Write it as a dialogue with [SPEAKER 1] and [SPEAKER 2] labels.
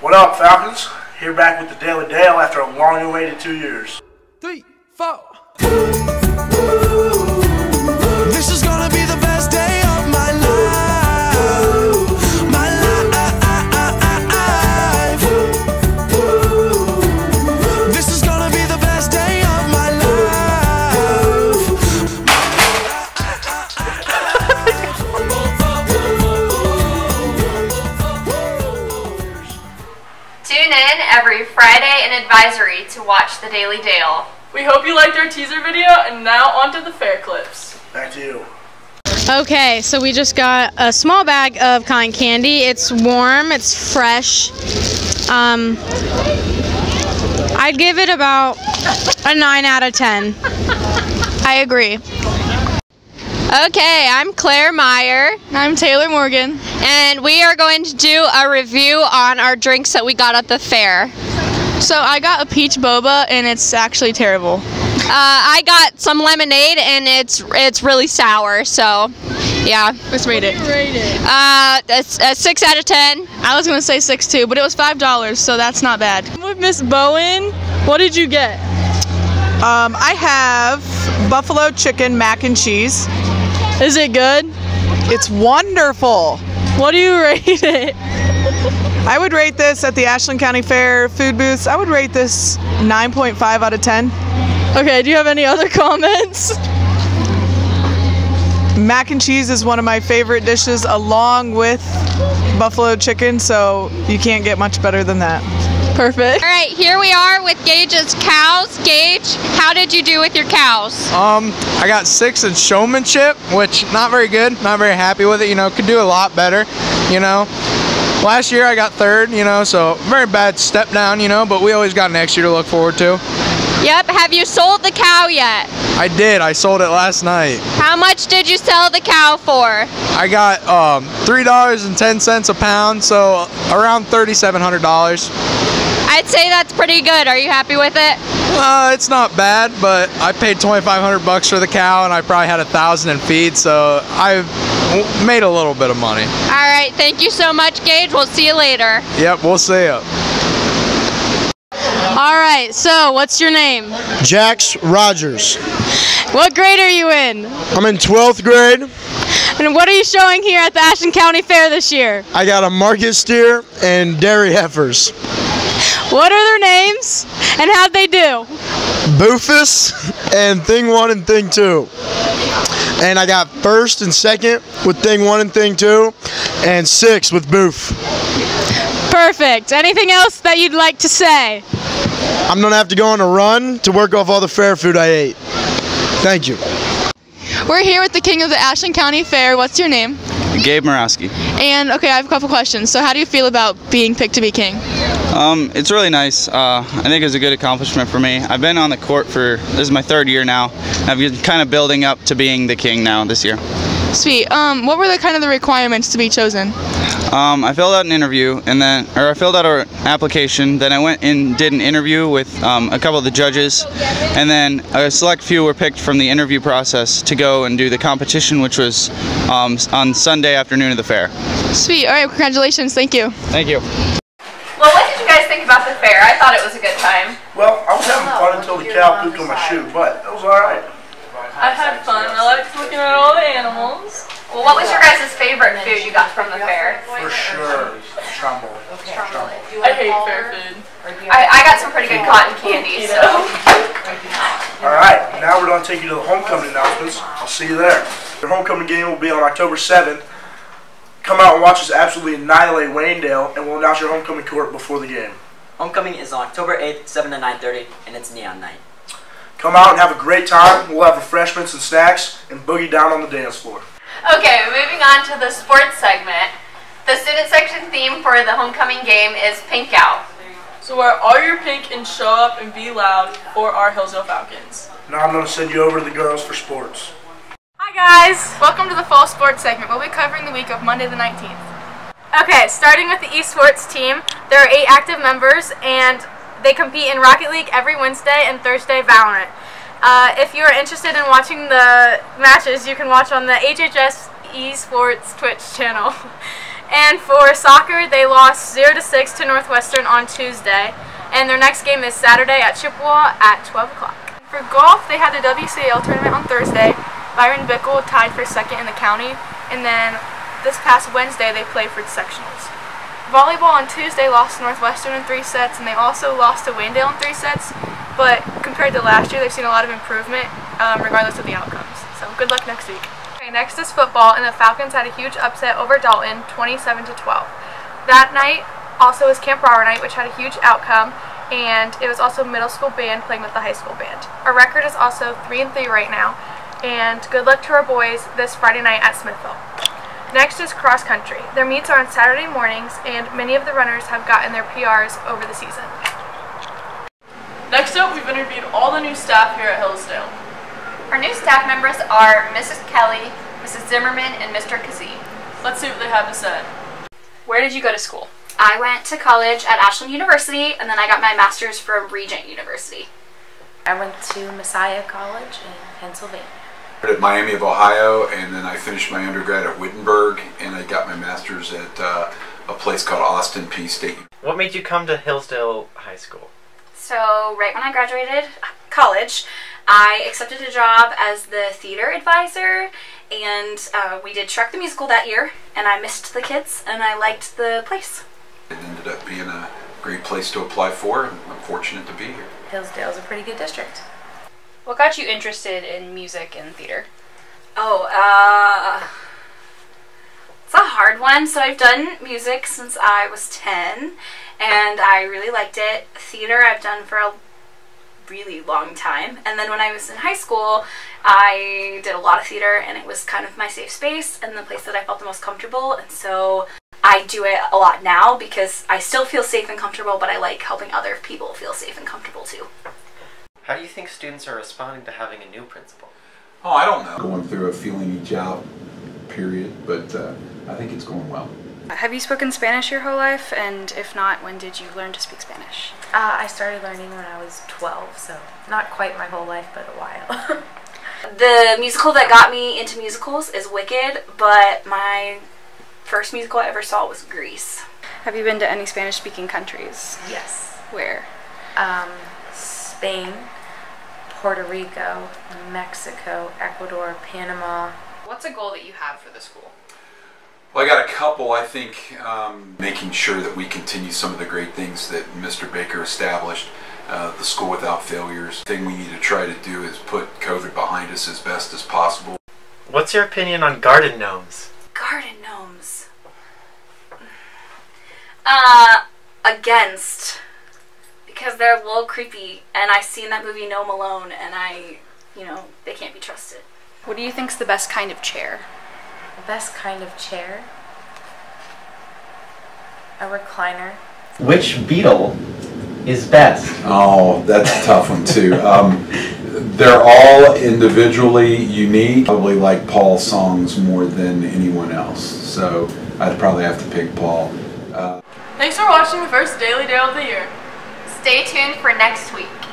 [SPEAKER 1] What up, Falcons? Here back with the Daily Dale after a long-awaited two years.
[SPEAKER 2] Three, four.
[SPEAKER 3] Friday and advisory to watch the Daily Dale.
[SPEAKER 4] We hope you liked our teaser video, and now onto the fair clips.
[SPEAKER 1] Back to you.
[SPEAKER 5] Okay, so we just got a small bag of cotton candy. It's warm, it's fresh. Um, I'd give it about a 9 out of 10. I agree.
[SPEAKER 3] Okay, I'm Claire Meyer,
[SPEAKER 5] I'm Taylor Morgan.
[SPEAKER 3] and we are going to do a review on our drinks that we got at the fair.
[SPEAKER 5] So I got a peach boba and it's actually terrible.
[SPEAKER 3] Uh, I got some lemonade, and it's it's really sour. So, yeah,
[SPEAKER 5] Let's rate it.
[SPEAKER 3] uh, a, a six out of ten.
[SPEAKER 5] I was gonna say six too, but it was five dollars, so that's not bad.
[SPEAKER 4] With Miss Bowen, what did you get?
[SPEAKER 6] Um, I have buffalo chicken mac and cheese.
[SPEAKER 4] Is it good?
[SPEAKER 6] It's wonderful.
[SPEAKER 4] What do you rate it?
[SPEAKER 6] I would rate this at the Ashland County Fair food booths. I would rate this 9.5 out of 10.
[SPEAKER 4] Okay, do you have any other comments?
[SPEAKER 6] Mac and cheese is one of my favorite dishes along with buffalo chicken, so you can't get much better than that.
[SPEAKER 4] Perfect.
[SPEAKER 3] All right, here we are with Gage's cows. Gage, how did you do with your cows?
[SPEAKER 7] Um, I got six in showmanship, which not very good. Not very happy with it. You know, could do a lot better. You know, last year I got third. You know, so very bad step down. You know, but we always got next year to look forward to.
[SPEAKER 3] Yep. Have you sold the cow yet?
[SPEAKER 7] I did. I sold it last night.
[SPEAKER 3] How much did you sell the cow for?
[SPEAKER 7] I got um three dollars and ten cents a pound, so around thirty-seven hundred dollars.
[SPEAKER 3] I'd say that's pretty good. Are you happy with it?
[SPEAKER 7] Uh, it's not bad, but I paid twenty-five hundred bucks for the cow, and I probably had a thousand in feed, so I w- made a little bit of money.
[SPEAKER 3] All right. Thank you so much, Gage. We'll see you later.
[SPEAKER 7] Yep, we'll see you.
[SPEAKER 5] All right, so what's your name?
[SPEAKER 8] Jax Rogers.
[SPEAKER 5] What grade are you in?
[SPEAKER 8] I'm in 12th grade.
[SPEAKER 5] And what are you showing here at the Ashland County Fair this year?
[SPEAKER 8] I got a market steer and dairy heifers.
[SPEAKER 5] What are their names and how'd they do?
[SPEAKER 8] Boofus and thing one and thing two. And I got first and second with thing one and thing two, and six with boof.
[SPEAKER 5] Perfect. Anything else that you'd like to say?
[SPEAKER 8] I'm gonna have to go on a run to work off all the fair food I ate. Thank you.
[SPEAKER 5] We're here with the king of the Ashland County Fair. What's your name?
[SPEAKER 9] Gabe Morawski.
[SPEAKER 5] And okay, I have a couple questions. So, how do you feel about being picked to be king?
[SPEAKER 9] Um, it's really nice. Uh, I think it's a good accomplishment for me. I've been on the court for this is my third year now. I've been kind of building up to being the king now this year.
[SPEAKER 5] Sweet. Um, what were the kind of the requirements to be chosen?
[SPEAKER 9] Um, I filled out an interview and then, or I filled out an application. Then I went and did an interview with um, a couple of the judges, and then a select few were picked from the interview process to go and do the competition, which was um, on Sunday afternoon of the fair.
[SPEAKER 5] Sweet. All right. Congratulations. Thank you.
[SPEAKER 9] Thank you.
[SPEAKER 3] Well, what did you guys think about the fair? I thought it was a good time.
[SPEAKER 1] Well, I was having fun until the cow pooped on my shoe, but it was alright.
[SPEAKER 4] I had fun. I liked looking at all the animals.
[SPEAKER 3] Well, what was your guys' favorite food you got from the fair?
[SPEAKER 1] For sure. Trumbull. Trumbull.
[SPEAKER 4] I hate fair food.
[SPEAKER 3] I, I got some pretty good cotton candy, so.
[SPEAKER 1] Alright, now we're going to take you to the homecoming announcements. I'll see you there. Your homecoming game will be on October 7th. Come out and watch us absolutely annihilate Waynedale, and we'll announce your homecoming court before the game.
[SPEAKER 10] Homecoming is on October 8th, 7 to 9.30, and it's neon night.
[SPEAKER 1] Come out and have a great time. We'll have refreshments and snacks, and boogie down on the dance floor.
[SPEAKER 3] Okay, moving on to the sports segment. The student section theme for the homecoming game is Pink Out.
[SPEAKER 4] So wear all your pink and show up and be loud for our Hillsdale Falcons.
[SPEAKER 1] Now I'm going to send you over to the girls for sports.
[SPEAKER 5] Guys! Welcome to the fall sports segment. We'll be covering the week of Monday the 19th. Okay, starting with the esports team, there are eight active members and they compete in Rocket League every Wednesday and Thursday Valorant. Uh, if you are interested in watching the matches, you can watch on the HHS Esports Twitch channel.
[SPEAKER 1] And for soccer, they lost 0 to 6 to Northwestern on Tuesday. And their next game is Saturday at Chippewa at 12 o'clock. For golf, they had the WCL tournament on Thursday. Byron Bickle tied for second in the county. And then this past Wednesday, they played for sectionals. Volleyball on Tuesday lost Northwestern in three sets, and they also lost to Waynedale in three sets. But compared to last year, they've seen a lot of improvement, um, regardless of the outcomes. So good luck next week. Okay, next is football, and the Falcons had a huge upset over Dalton, 27 to 12. That night also was Camp Brower night, which had a huge outcome, and it was also middle school band playing with the high school band. Our record is also three and three right now, and good luck to our boys this Friday night at Smithville. Next is cross country. Their meets are on Saturday mornings, and many of the runners have gotten their PRs over the season.
[SPEAKER 4] Next up, we've interviewed all the new staff here at Hillsdale.
[SPEAKER 11] Our new staff members are Mrs. Kelly, Mrs. Zimmerman, and Mr. Kazee.
[SPEAKER 4] Let's see what they have to say.
[SPEAKER 12] Where did you go to school?
[SPEAKER 13] I went to college at Ashland University, and then I got my master's from Regent University.
[SPEAKER 12] I went to Messiah College in Pennsylvania.
[SPEAKER 14] At Miami of Ohio, and then I finished my undergrad at Wittenberg, and I got my master's at uh, a place called Austin Peay State.
[SPEAKER 15] What made you come to Hillsdale High School?
[SPEAKER 13] So, right when I graduated college, I accepted a job as the theater advisor, and uh, we did Shrek the Musical that year, and I missed the kids, and I liked the place.
[SPEAKER 14] It ended up being a great place to apply for, and I'm fortunate to be here.
[SPEAKER 12] Hillsdale's a pretty good district.
[SPEAKER 16] What got you interested in music and theater?
[SPEAKER 13] Oh, uh, it's a hard one. So I've done music since I was 10, and I really liked it. Theater I've done for a really long time. And then when I was in high school, I did a lot of theater, and it was kind of my safe space and the place that I felt the most comfortable. And so I do it a lot now because I still feel safe and comfortable, but I like helping other people feel safe and comfortable too.
[SPEAKER 15] How do you think students are responding to having a new principal?
[SPEAKER 14] Oh, I don't know. Going through a feeling each out period, but uh, I think it's going well.
[SPEAKER 17] Have you spoken Spanish your whole life? And if not, when did you learn to speak Spanish?
[SPEAKER 12] Uh, I started learning when I was 12, so not quite my whole life, but a while.
[SPEAKER 13] The musical that got me into musicals is Wicked, but my first musical I ever saw was Grease.
[SPEAKER 17] Have you been to any Spanish speaking countries?
[SPEAKER 12] yes.
[SPEAKER 17] Where?
[SPEAKER 12] Um, Spain, Puerto Rico, Mexico, Ecuador, Panama.
[SPEAKER 16] What's a goal that you have for the school?
[SPEAKER 14] Well, I got a couple. I think um, making sure that we continue some of the great things that Mr. Baker established. Uh, the school without failures. The thing we need to try to do is put COVID behind us as best as possible.
[SPEAKER 15] What's your opinion on garden gnomes?
[SPEAKER 13] Garden gnomes. Uh, against. Because they're a little creepy, and I seen that movie Gnome Alone, and I, you know, they can't be trusted.
[SPEAKER 17] What do you think's the best kind of chair?
[SPEAKER 12] The best kind of chair? A recliner.
[SPEAKER 15] Which Beatle is best?
[SPEAKER 14] Oh, that's a tough one too. Um, they're all individually unique. Probably like Paul's songs more than anyone else. So I'd probably have to pick Paul. Uh,
[SPEAKER 4] Thanks for watching the first Daily Dale of the year.
[SPEAKER 11] Stay tuned for next week.